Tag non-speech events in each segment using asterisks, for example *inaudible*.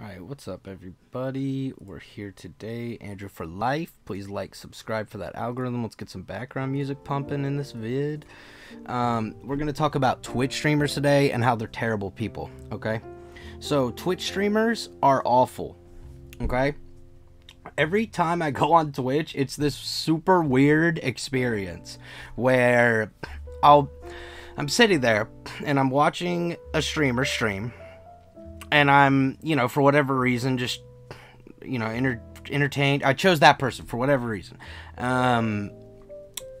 Alright, what's up, everybody? We're here today. Andrew for life. Please like, subscribe for that algorithm. Let's get some background music pumping in this vid. Um, we're going to talk about Twitch streamers today and how they're terrible people, okay? So, Twitch streamers are awful, okay? Every time I go on Twitch, it's this super weird experience where I'll. I'm sitting there and I'm watching a streamer stream and I'm, you know, for whatever reason, just, you know, enter- entertained. I chose that person for whatever reason. Um,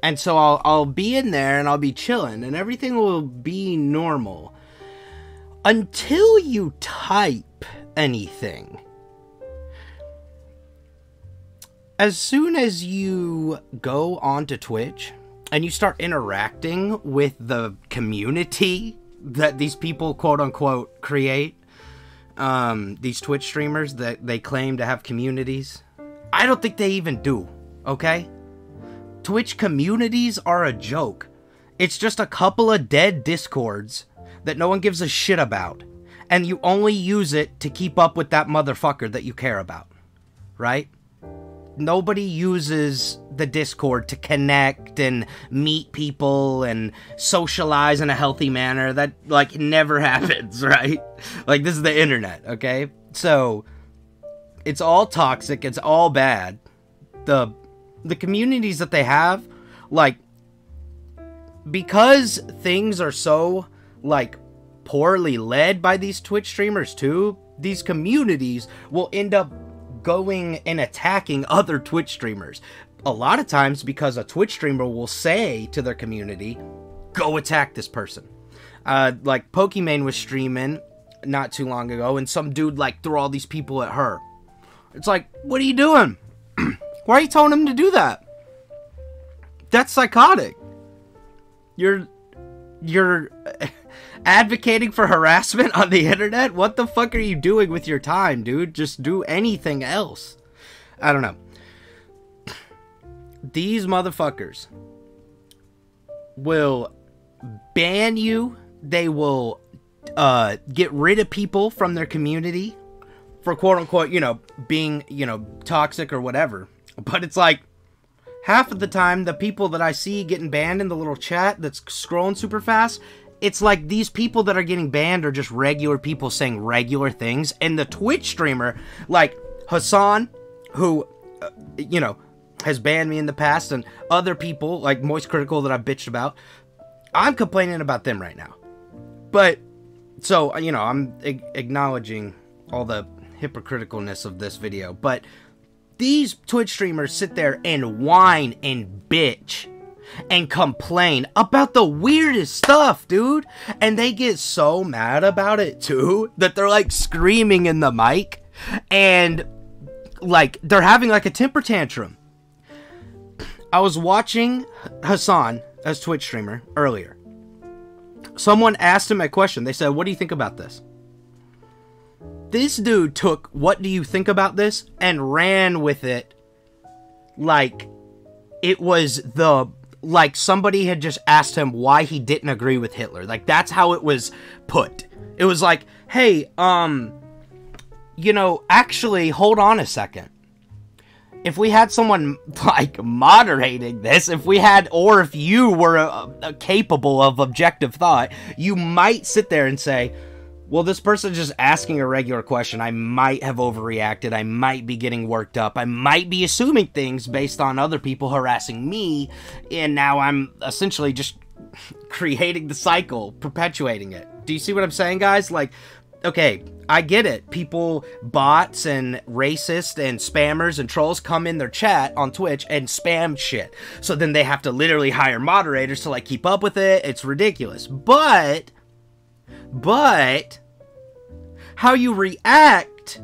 and so I'll, I'll be in there and I'll be chilling and everything will be normal until you type anything. As soon as you go onto Twitch and you start interacting with the community that these people quote unquote create, um, these Twitch streamers that they claim to have communities. I don't think they even do, okay? Twitch communities are a joke. It's just a couple of dead discords that no one gives a shit about. And you only use it to keep up with that motherfucker that you care about. Right? nobody uses the Discord to connect and meet people and socialize in a healthy manner. That like never *laughs* happens, right? Like this is the internet, okay? So it's all toxic, it's all bad. The the communities that they have like because things are so like poorly led by these Twitch streamers too, these communities will end up going and attacking other Twitch streamers. A lot of times because a Twitch streamer will say to their community, go attack this person. Uh, like Pokimane was streaming not too long ago, and some dude like threw all these people at her. It's like, what are you doing? *clears throat* Why are you telling him to do that? That's psychotic. You're you're *laughs* advocating for harassment on the internet? What the fuck are you doing with your time, dude? Just do anything else. I don't know. These motherfuckers will ban you. They will uh, get rid of people from their community for quote unquote, you know, being, you know, toxic or whatever. But it's like half of the time the people that I see getting banned in the little chat that's scrolling super fast, it's like these people that are getting banned are just regular people saying regular things and the twitch streamer like hasan who uh, you know has banned me in the past and other people like moist critical that i bitched about i'm complaining about them right now but so you know i'm ag- acknowledging all the hypocriticalness of this video but these twitch streamers sit there and whine and bitch and complain about the weirdest stuff, dude. And they get so mad about it too that they're like screaming in the mic and like they're having like a temper tantrum. I was watching Hasan as Twitch streamer earlier. Someone asked him a question. They said, "What do you think about this?" This dude took "What do you think about this?" and ran with it like it was the like somebody had just asked him why he didn't agree with Hitler. Like that's how it was put. It was like, "Hey, um you know, actually hold on a second. If we had someone *laughs* like moderating this, if we had or if you were uh, uh, capable of objective thought, you might sit there and say, well, this person's just asking a regular question. I might have overreacted. I might be getting worked up. I might be assuming things based on other people harassing me. And now I'm essentially just *laughs* creating the cycle, perpetuating it. Do you see what I'm saying, guys? Like, okay, I get it. People, bots and racists and spammers and trolls come in their chat on Twitch and spam shit. So then they have to literally hire moderators to like keep up with it. It's ridiculous. But but how you react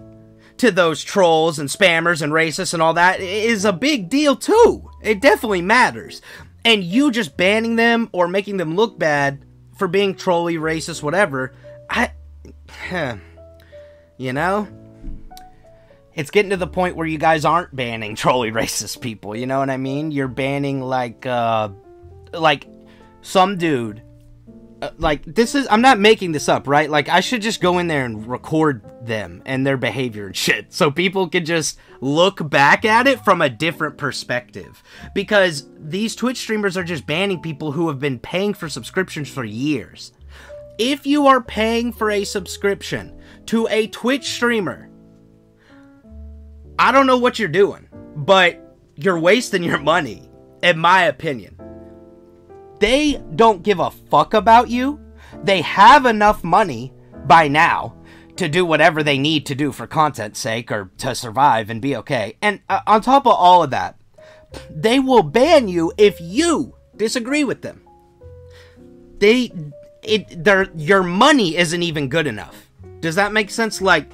to those trolls and spammers and racists and all that is a big deal too. It definitely matters. And you just banning them or making them look bad for being trolly, racist, whatever, I you know, it's getting to the point where you guys aren't banning *laughs* trolly racist people, you know what I mean? You're banning like uh like some dude uh, like this is I'm not making this up, right? Like I should just go in there and record them and their behavior and *laughs* shit so people can just look back at it from a different perspective. Because these Twitch streamers are just banning people who have been paying for subscriptions for years. If you are paying for a subscription to a Twitch streamer, I don't know what you're doing, but you're wasting your money in my opinion. They don't give a fuck about you. They have enough money by now to do whatever they need to do for content's sake or to survive and be okay. And uh, on top of all of that, they will ban you if you disagree with them. They it their your money isn't even good enough. Does that make sense like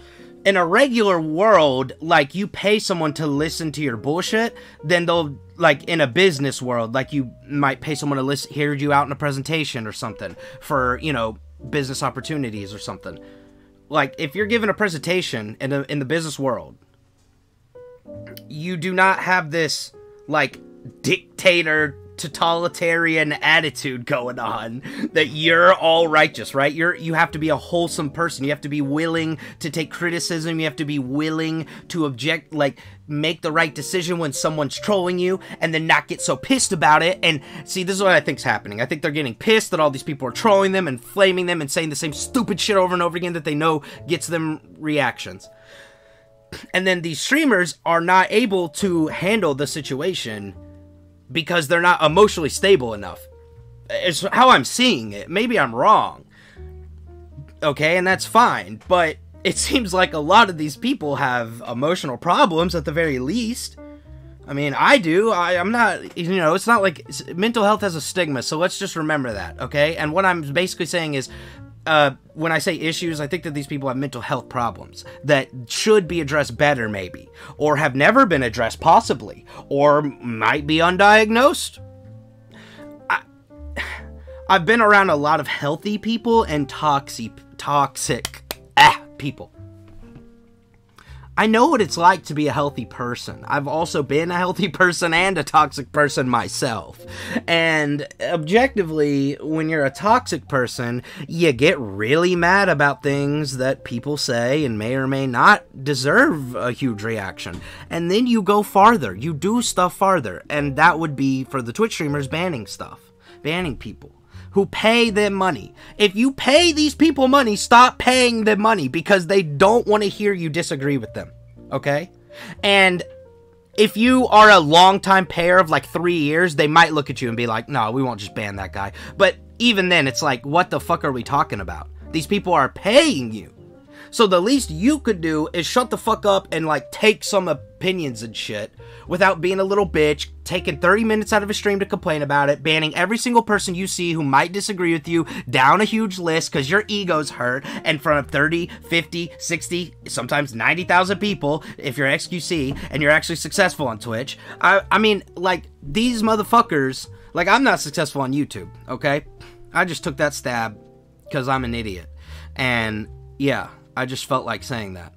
in a regular world, like you pay someone to listen to your bullshit, then they'll like in a business world, like you might pay someone to listen, hear you out in a presentation or something for you know business opportunities or something. Like if you're giving a presentation in a, in the business world, you do not have this like dictator totalitarian attitude going on that you're all righteous right? You're you have to be a wholesome person. You have to be willing to take criticism. You have to be willing to object like make the right decision when someone's trolling you and then not get so pissed about it. And see this is what i think's happening. I think they're getting pissed that all these people are trolling them and flaming them and saying the same stupid shit over and over again that they know gets them reactions. And then these streamers are not able to handle the situation because they're not emotionally stable enough. It's how I'm seeing it. Maybe I'm wrong. Okay, and that's fine, but it *laughs* seems like a lot of these people have emotional problems at the very least. I mean, I do. I, am not, you know, it's not like mental health has a stigma, so let's just remember that, okay? And what I'm basically saying is uh, when I say issues, I think that these people have mental health problems that should be addressed better, maybe, or have never been addressed, possibly, or might be undiagnosed. I, I've been around a lot of healthy people and toxic, toxic ah, people. I know what it's like to be a healthy person. I've also been a healthy *laughs* person and a toxic person myself. And objectively, when you're a toxic person, you get really mad about things that people say and may or may not deserve a huge reaction. And then you go farther. You do stuff farther. And that would be for the Twitch streamers banning stuff, banning people who pay them money. If you pay these people money, stop paying them money because they don't want to hear you disagree with them. Okay? And if you are a long-time payer of like three years, they might look at you and be like, no, we won't just ban that guy. But even then, it's like, what the fuck are we talking about? These people are paying you. So the least you could do is shut the fuck up and like take some opinions and shit without being a little bitch, taking 30 minutes out of a stream to complain about it, banning every single person you see who might disagree with you down a huge list because your ego's hurt in front of 30, 50, 60, sometimes 90,000 people if you're XQC and you're actually successful on Twitch. I, I mean, like, these motherfuckers, like, I'm not successful on YouTube, okay? I just took that stab because I'm an idiot. And yeah, I just felt like saying that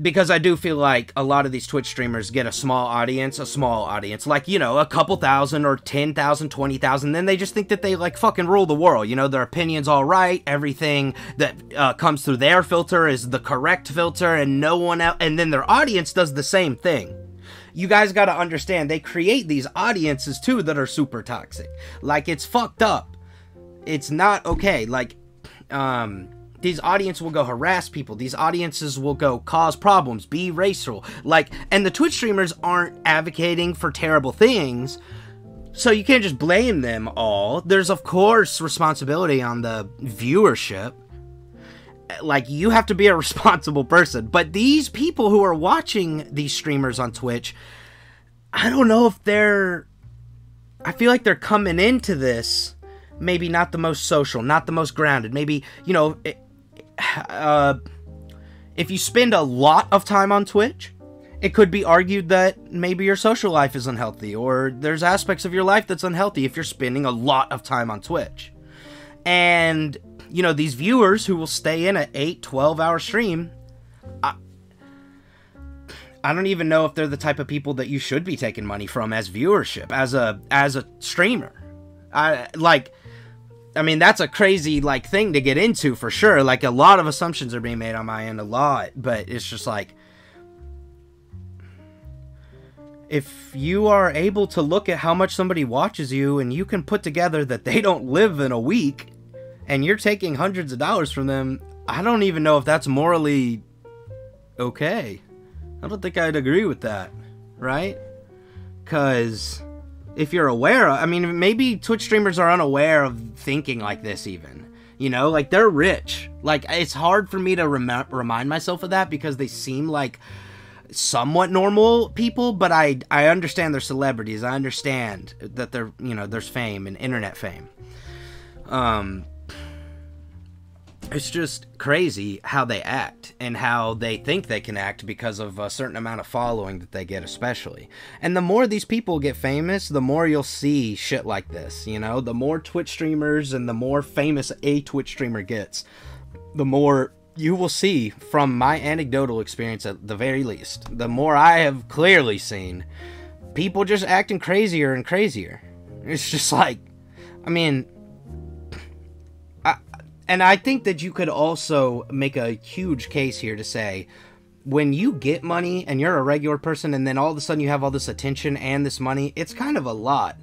because I do feel like a lot of these Twitch streamers get a small audience, a small audience, like, you know, a couple thousand or 10,000, 20,000. Then they just think that they, like, fucking rule the world. You know, their opinion's all right. Everything that uh, comes through their filter is the correct filter, and no one else. And then their audience does the same thing. You guys gotta understand, they create these audiences too that are super toxic. Like, it's fucked up. It's not okay. Like, um, these audiences will go harass people. These audiences will go cause problems, be racial. Like, and the Twitch streamers aren't advocating for terrible things. So you can't just blame them all. There's, of course, responsibility on the viewership. Like, you have to be a *laughs* responsible person. But these people who are watching these streamers on Twitch, I don't know if they're. I feel like they're coming into this maybe not the most social, not the most grounded. Maybe, you know, *sighs* uh, if you spend a lot of time on Twitch, it could be argued that maybe your social life is unhealthy, or there's aspects of your life that's unhealthy if you're spending a lot of time on Twitch. And, you know, these viewers who will stay in an 8, 12 hour stream, I, I don't even know if they're the type of people that you should be taking money from as viewership, as a as a streamer. I like I mean, that's a crazy like thing to get into for sure. Like a lot of assumptions are being made on my end, a lot, but it's just like if you are able to look at how much somebody watches you and you can put together that they don't live in a week and you're taking hundreds of dollars from them, I don't even know if that's morally okay. I don't think I'd agree with that, right? Cuz if you're aware of, I mean, maybe Twitch streamers are unaware of thinking like this, even. You know, like they're rich. Like it's hard for me to rem- remind myself of that because they seem like somewhat normal people, but I I understand they're celebrities. I understand that they're you know there's fame and internet fame. Um, it's just crazy how they act and how they think they can act because of a certain amount of following that they get especially. And the more these people get famous the more you'll see shit like this you know? The more twitch streamers and the more famous a twitch streamer gets the more you will see from my anecdotal experience at the very least. The more i have clearly seen people just acting crazier and crazier. It's just like i mean and I think that you could also make a huge case here to say when you get money and you're a regular person and then all of a sudden you have all this attention and this money, it's kind of a lot.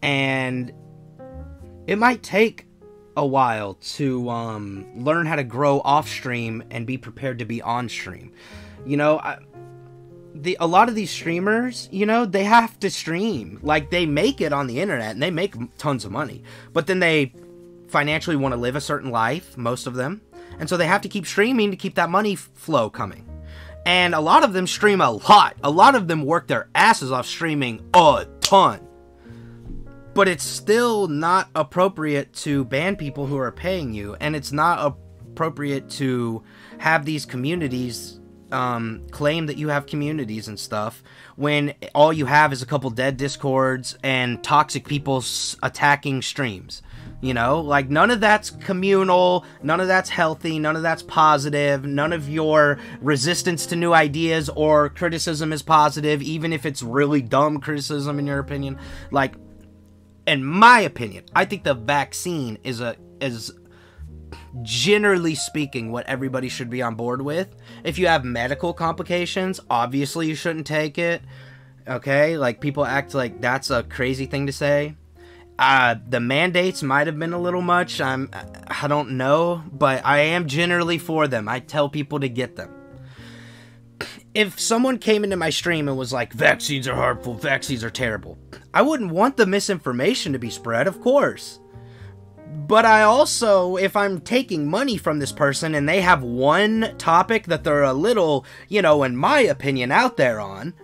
And it might take a while to um, learn how to grow off stream and be prepared to be on stream. You know, I, the a lot of these streamers, you know, they have to stream. Like they make it on the internet and they make tons of money, but then they financially want to live a certain life, most of them. And so they have to keep streaming to keep that money flow coming. And a lot of them stream a lot. A lot of them work their asses off streaming a ton. But it's still not appropriate to ban people who are paying you. And it's not appropriate to have these communities um, claim that you have communities and stuff when all you have is a couple dead discords and toxic people attacking streams. You know, like none of that's communal, none of that's healthy, none of that's positive, none of your resistance to new ideas or criticism is positive, even if it's really dumb criticism in your opinion. Like, in my opinion, I think the vaccine is a is generally speaking what everybody should be on board with. If you have medical complications, obviously you shouldn't take it. Okay? Like people act like that's a crazy thing to say. Uh, the mandates might have been a little much. I'm, I don't know, but I am generally for them. I tell people to get them. If someone came into my stream and was like, vaccines are harmful, vaccines are terrible, I wouldn't want the misinformation to be spread, of course. But I also, if I'm taking money from this person and they have one topic that they're a little, you know, in my opinion, out there on,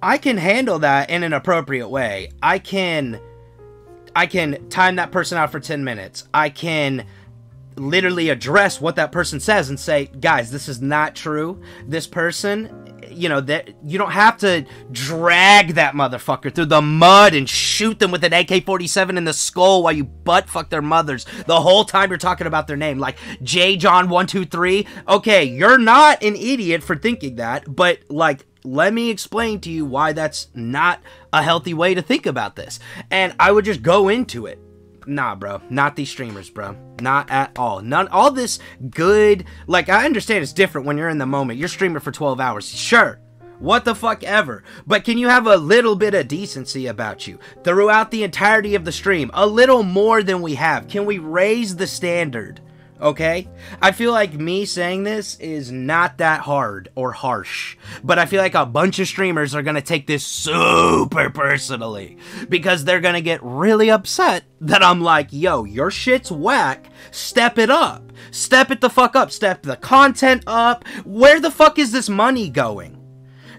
I can handle that in an appropriate way. I can I can time that person out for 10 minutes. I can literally address what that person says and say, guys, this is not true. This person, you know, that you don't have to drag that motherfucker through the mud and shoot them with an AK 47 in the skull while you butt fuck their mothers the whole time you're talking about their name. Like J. John123. Okay, you're not an idiot for thinking that, but like, let me explain to you why that's not a healthy way to think about this. And I would just go into it. Nah, bro. Not these streamers, bro. Not at all. None all this good like I understand it's different when you're in the moment. You're streaming for 12 hours. Sure. What the fuck ever. But can you have a little bit of decency about you throughout the entirety of the stream? A little more than we have. Can we raise the standard? Okay? I feel like me saying this is not that hard or harsh, but I feel like a bunch of streamers are gonna take this super personally because they're gonna get really upset that I'm like, yo, your shit's whack, step it up. Step it the fuck up, step the content up. Where the fuck is this money going?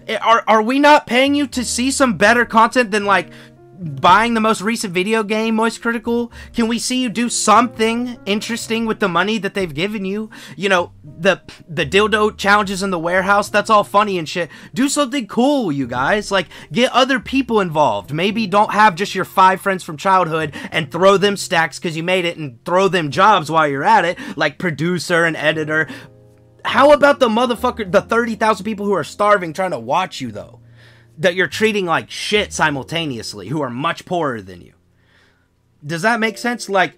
Eh, are, are we not paying you to see some better content than like buying the most recent video game, Moist Critical? Can we see you do something interesting with the money that they've given you? You know, the the dildo challenges in the warehouse, that's all funny and shit. Do something cool, you guys. Like, get other people involved. Maybe don't have just your five friends from childhood and throw them stacks because you made it and throw them jobs while you're at it, like producer and editor. How about the motherfucker, the 30,000 people who are starving trying to watch you, though? That you're treating like shit simultaneously who are much poorer than you. Does that make sense? Like,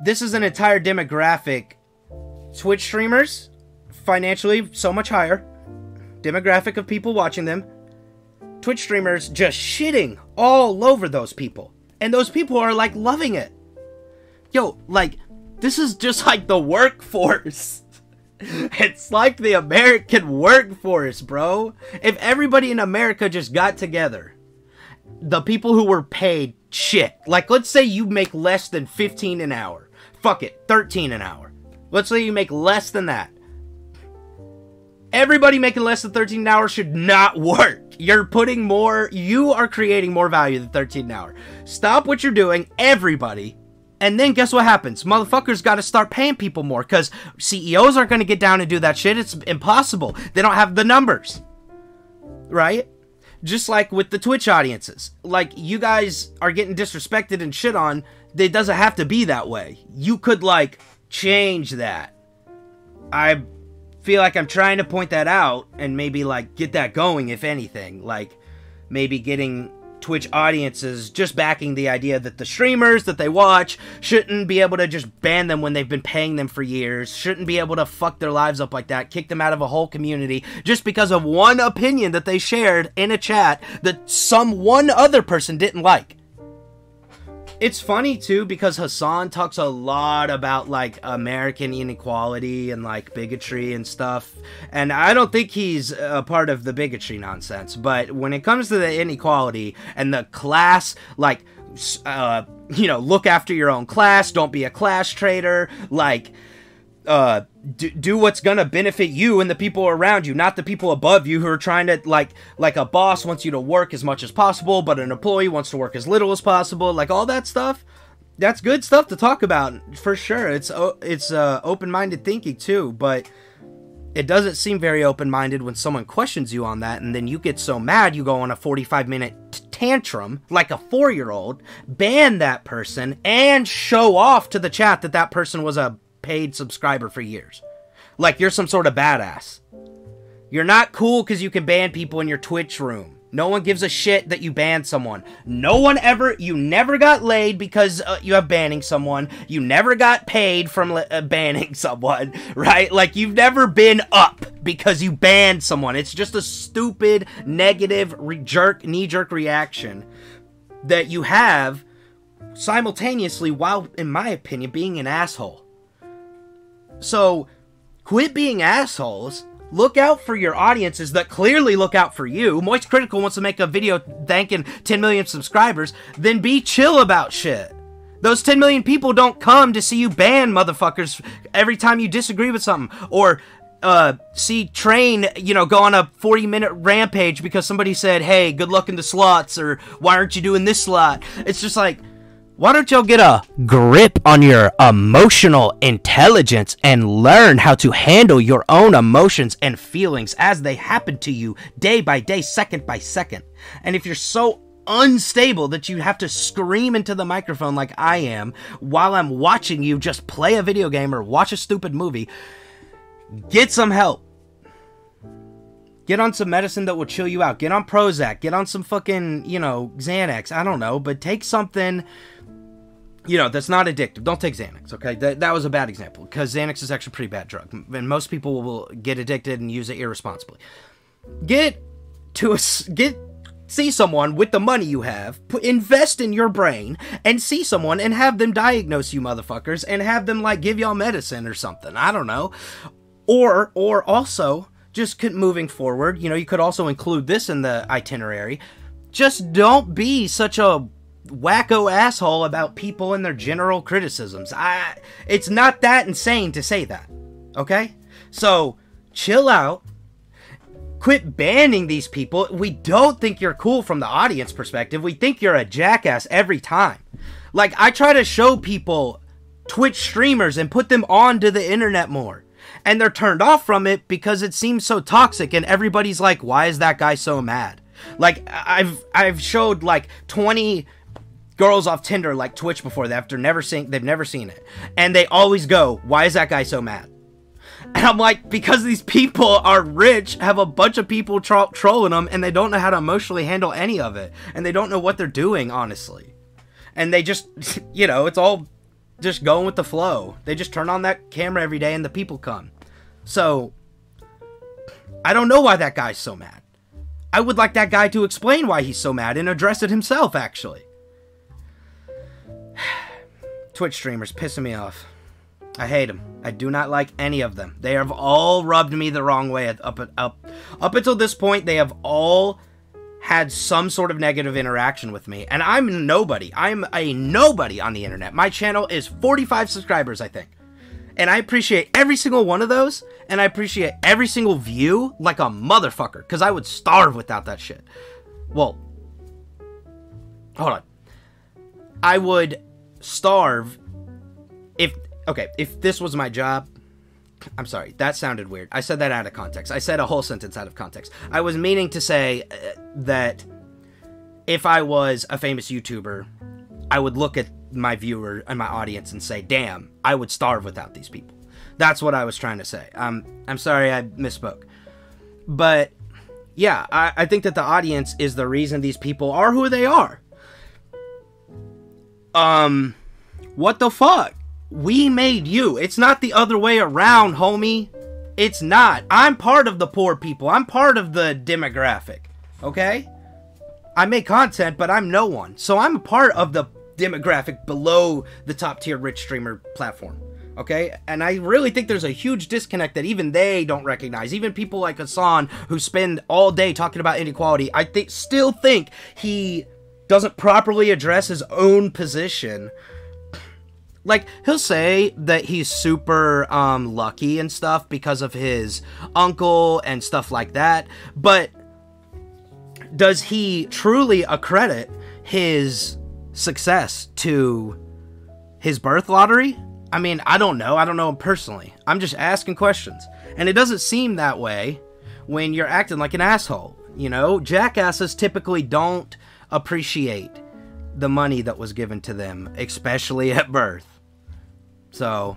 this is an entire demographic. Twitch streamers, financially so much higher, demographic of people watching them. Twitch streamers just shitting all over those people. And those people are like loving it. Yo, like, this is just like the workforce. *laughs* It's like the American workforce, bro. If everybody in America just got together, the people who were paid shit, like let's say you make less than 15 an hour. Fuck it, 13 an hour. Let's say you make less than that. Everybody making less than 13 an hour should not work. You're putting more, you are creating more value than 13 an hour. Stop what you're doing, everybody. And then guess what happens? Motherfuckers got to start paying people more because CEOs aren't going to get down and do that shit. It's impossible. They don't have the numbers. Right? Just like with the Twitch audiences. Like, you guys are getting disrespected and shit on. It doesn't have to be that way. You could, like, change that. I feel like I'm trying to point that out and maybe like get that going if anything like maybe getting Twitch audiences just backing the idea that the streamers that they watch shouldn't be able to just ban them when they've been paying them for years, shouldn't be able to fuck their lives up like that, kick them out of a whole community just because of one opinion that they shared in a chat that some one other person didn't like it's funny too because Hasan talks a lot about like American inequality and like bigotry and stuff. And I don't think he's a part of the bigotry nonsense, but when it comes to the inequality and the class like uh you know, look after your own class, don't be a class traitor, like uh, do, do what's gonna benefit you and the people around you, not the people above you who are trying to like like a boss wants you to work as much as possible, but an employee wants to work as little as possible. Like all that stuff. That's good stuff to talk about for sure. It's it's uh, open-minded thinking too, but it doesn't seem very open-minded when someone questions you on that, and then you get so mad you go on a 45-minute tantrum like a four-year-old, ban that person, and show off to the chat that that person was a paid subscriber for years. Like you're some sort of badass. You're not cool because you can ban people in your Twitch room. No one gives a shit that you banned someone. No one ever, you never got laid because uh, you have banning someone. You never got paid from uh, banning *laughs* someone, right? Like you've never been up because you banned someone. It's just a stupid, negative, jerk, knee jerk reaction that you have simultaneously while, in my opinion, being an asshole. So, quit being assholes. Look out for your audiences that clearly look out for you. Moist Critical wants to make a video thanking 10 million subscribers. Then be chill about shit. Those 10 million people don't come to see you ban motherfuckers every time you disagree with something. Or uh, see Train, you know, go on a 40 minute rampage because somebody said, hey, good luck in the slots, or why aren't you doing this slot? It's just like, why don't y'all get a grip on your emotional intelligence and learn how to handle your own emotions and feelings as they happen to you day by day, second by second? And if you're so unstable that you have to scream into the microphone like I am while I'm watching you just play a video game or watch a stupid movie, get some help. Get on some medicine that will chill you out. Get on Prozac. Get on some fucking, you know, Xanax. I don't know, but take something you know, that's not addictive. Don't take Xanax, okay? That, that was a bad example because Xanax is actually a pretty bad drug. And most people will get addicted and use it irresponsibly. Get to a, get see someone with the money you have, invest in your brain, and see someone and have them diagnose you motherfuckers and have them like give y'all medicine or something. I don't know. Or or also just moving forward, you know, you could also include this in the itinerary. Just don't be such a wacko asshole about people and their general criticisms. I it's not that insane to say that. Okay? So, chill out. Quit banning these people. We don't think you're cool from the audience perspective. We think you're a jackass every time. Like I try to show people Twitch streamers and put them onto the internet more. And they're turned off from it because it seems so toxic and everybody's like, "Why is that guy so mad?" Like I've I've showed like 20 girls off Tinder like Twitch before after never seeing they've never seen it. And they always go, Why is that guy so mad? And I'm like, because these people are rich, have a bunch of people tro- trolling them, and they don't know how to emotionally handle any of it. And they don't know what they're doing, honestly. And they just, *laughs* you know, it's all just going with the flow. They just turn on that camera every day and the people come. So I don't know why that guy's so mad. I would like that guy to explain why he's so mad and address it himself, actually. Twitch streamers pissing me off. I hate them. I do not like any of them. They have all rubbed me the wrong way up up up until this point. They have all had some sort of negative interaction with me, and I'm nobody. I'm a nobody on the internet. My channel is 45 subscribers, I think. And I appreciate every single one of those, and I appreciate every single view like a motherfucker, because I would starve without that shit. Well, hold on. I would starve if, okay, if this was my job, I'm sorry, that sounded weird. I said that out of context. I said a whole sentence out of context. I was meaning to say uh, that if I was a famous YouTuber, I would look at my viewer and my audience and say, "Damn, I would starve without these people." That's what I was trying to say. Um, I'm sorry I misspoke, but yeah, I, I think that the audience is the reason these people are who they are. Um, what the fuck? We made you. It's not the other way around, homie. It's not. I'm part of the poor people. I'm part of the demographic. Okay? I make content, but I'm no one. So I'm a part of the demographic below the top tier rich streamer platform. Okay? And I really think there's a huge disconnect that even they don't recognize. Even people like Hasan who spend all day talking about inequality, I think still think he doesn't properly address his own position. Like he'll say that he's super um, lucky and stuff because of his uncle and stuff like that but does he truly accredit his success to his birth lottery? I mean i don't know. I don't know him personally. I'm just asking questions. And it doesn't seem that way when you're acting like an asshole you know? Jackasses typically don't appreciate the money that was given to them especially *laughs* at birth so,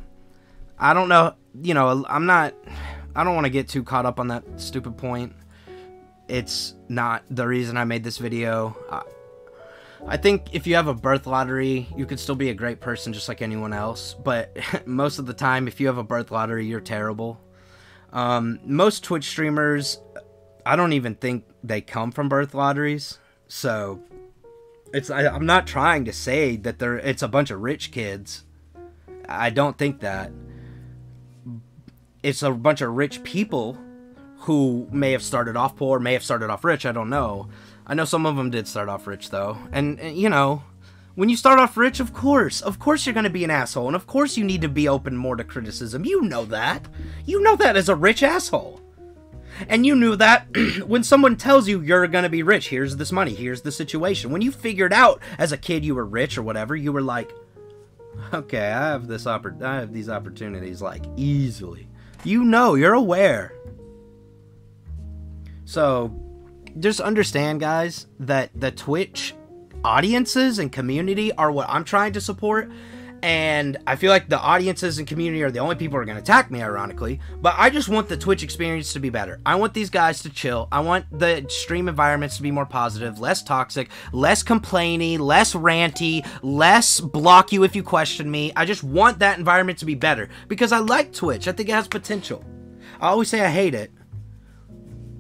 I don't know. You know, I'm not. I don't want to get too caught up on that stupid point. It's not the reason I made this video. I, I think if you have a birth lottery, you could still be a great person just like anyone else. But *laughs* most of the time, if you have a birth lottery, you're terrible. Um, most Twitch streamers, I don't even think they come from birth lotteries. So, it's I, I'm not trying to say that they're it's a bunch of rich kids I don't think that. It's a bunch of rich people who may have started off poor, may have started off rich. I don't know. I know some of them did start off rich though, and, and you know, when you start off rich, of course, of course you're gonna be an asshole, and of course you need to be open more to criticism. You know that. You know that as a rich asshole. And you knew that *clears throat* when someone tells you you're gonna be rich, here's this money, here's the situation. When you figured out as a kid you were rich or whatever, you were like, okay, I have this oppor- I have these opportunities like easily. You know, you're aware. So, just understand guys that the Twitch audiences and community are what I'm trying to support and I feel like the audiences and community are the only people who are going to attack me, ironically. But I just want the Twitch experience to be better. I want these guys to chill. I want the stream environments to be more positive, less toxic, less complainy, less ranty, less block you if you question me. I just want that environment to be better because I like Twitch. I think it has potential. I always say I hate it.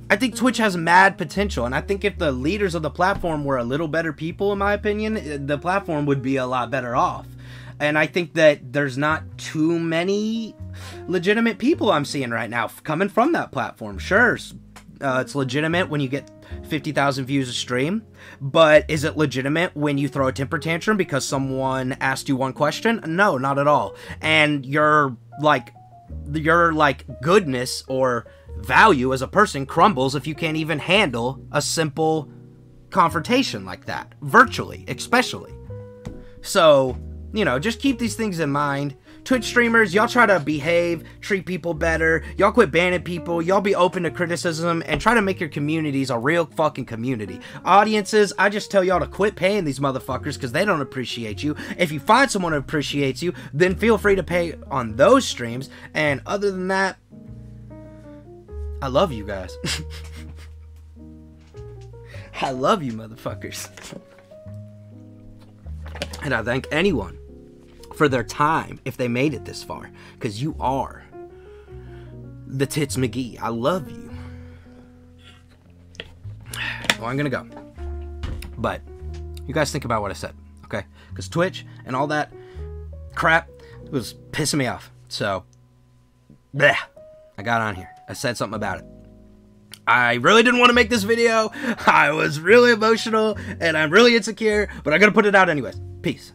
I think Twitch has mad potential, and I think if the leaders of the platform were a little better people, in my opinion, eh, the platform would be a lot better off and I think that there's not too many legitimate people I'm seeing right now coming from that platform. Sure, uh, it's legitimate when you get 50,000 views a stream, but is it legitimate when you throw a temper tantrum because someone asked you one question? No, not at all. And your like your like goodness or value as a person crumbles if you can't even handle a simple confrontation like that, virtually, especially. So, you know, just keep these things in mind. Twitch streamers, y'all try to behave, treat people better. Y'all quit banning people. Y'all be open to criticism and try to make your communities a real fucking community. Audiences, I just tell y'all to quit paying these motherfuckers because they don't appreciate you. If you find someone who appreciates you, then feel free to pay on those streams. And other than that, I love you guys. *laughs* I love you, motherfuckers. *laughs* And I thank anyone for their time if they made it this far. Because you are the Tits McGee. I love you. Well, I'm going to go. But you guys think about what I said, okay? Because Twitch and all that crap was pissing me off. So, bleh, I got on here. I said something about it. I really didn't want to make this video. *laughs* I was really emotional and I'm really insecure, but I'm going to put it out anyways. Peace.